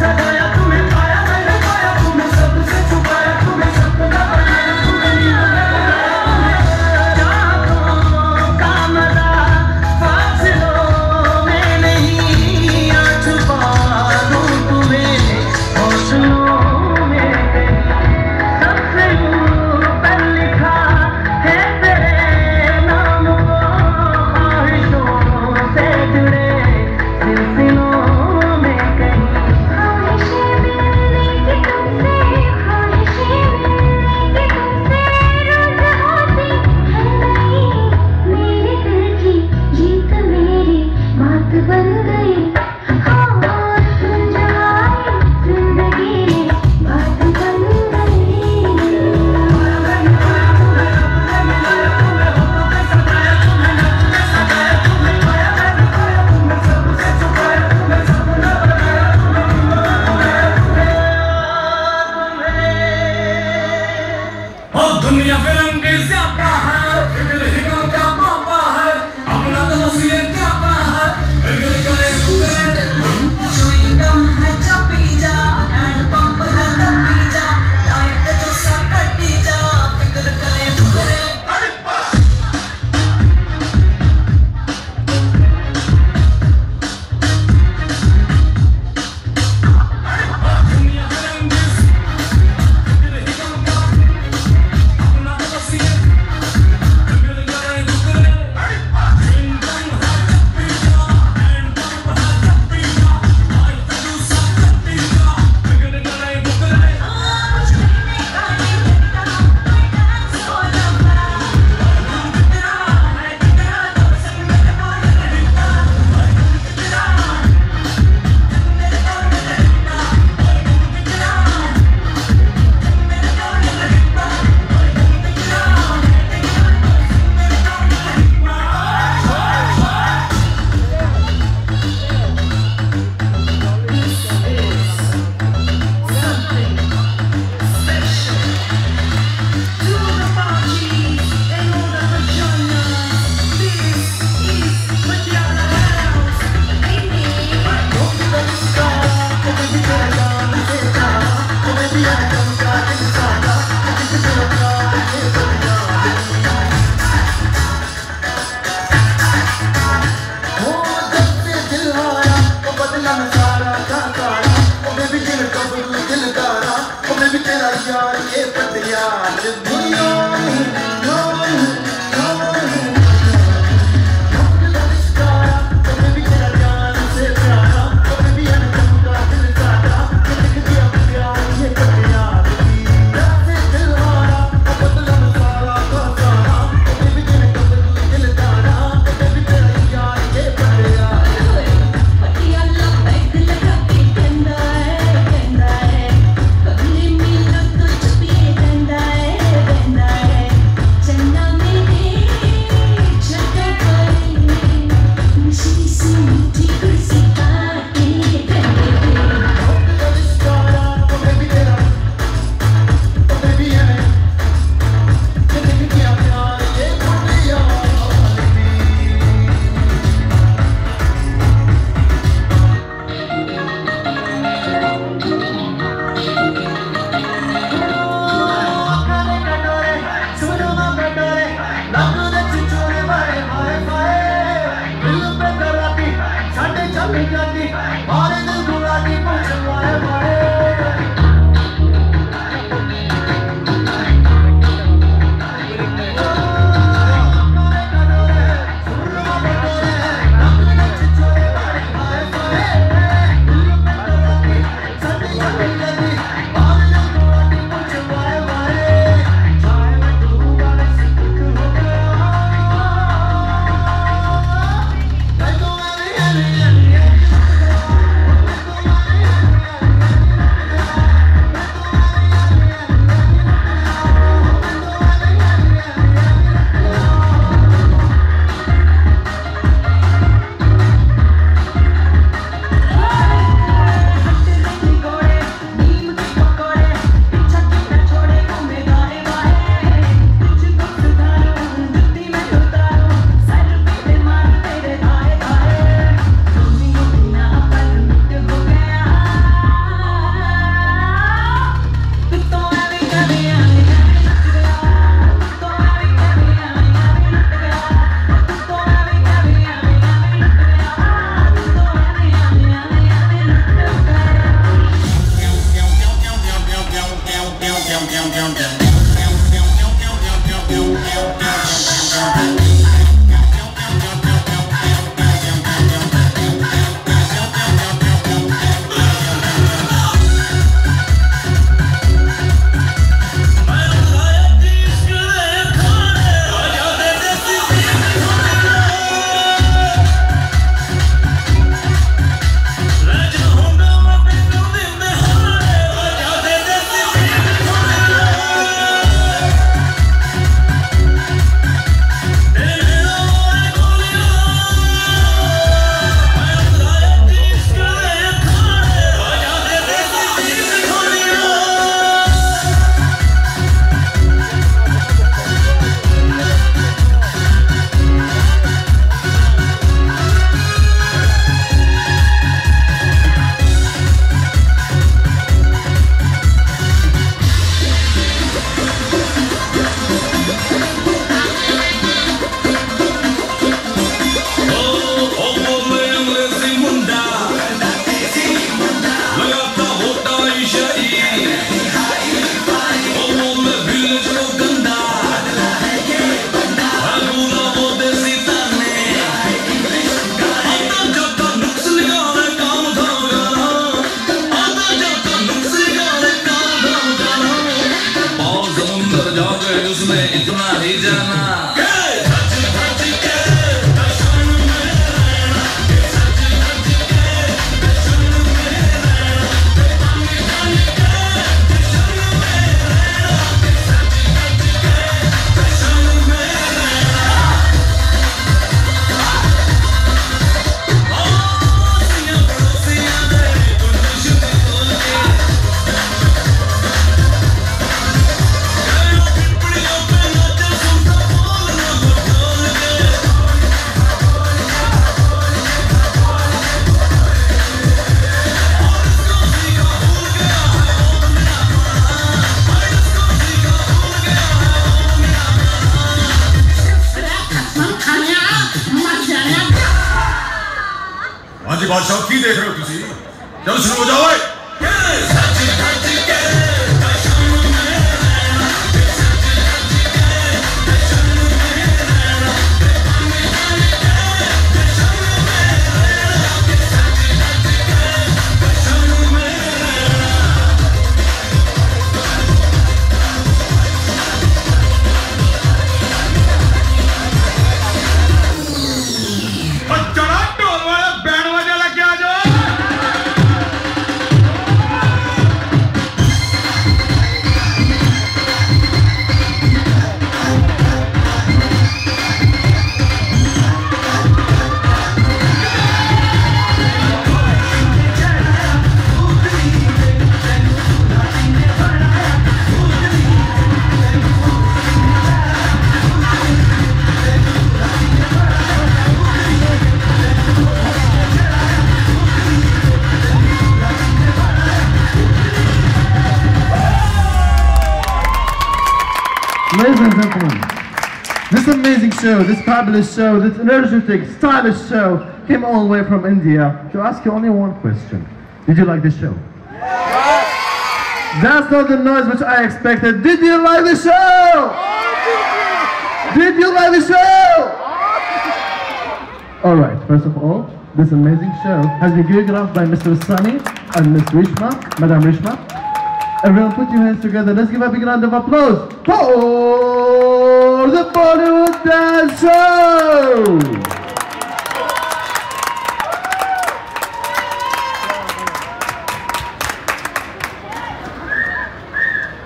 Yes, करना मैं सारा का सारा ओ बेबी दिल कबूल दिल गारा ओ बेबी तेरा यार, ये पतियार दुनिया। बादशाह की देख रहे हो तुम जब शुरू हो जाओ Ladies and gentlemen, this amazing show, this fabulous show, this energetic, stylish show came all the way from India to ask you only one question. Did you like the show? That's not the noise which I expected. Did you like the show? Did you like the show? Alright, first of all, this amazing show has been choreographed by Mr. Sunny and Miss Rishma, Madame Rishma. Everyone put your hands together. Let's give a big round of applause for the Bollywood Dance Show!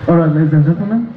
Alright, ladies and gentlemen.